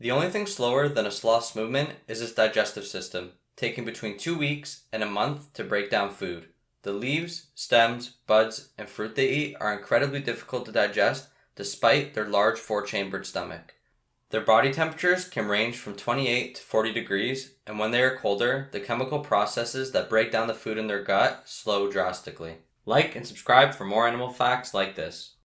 The only thing slower than a sloth's movement is its digestive system, taking between two weeks and a month to break down food. The leaves, stems, buds, and fruit they eat are incredibly difficult to digest despite their large four chambered stomach. Their body temperatures can range from 28 to 40 degrees, and when they are colder, the chemical processes that break down the food in their gut slow drastically. Like and subscribe for more animal facts like this.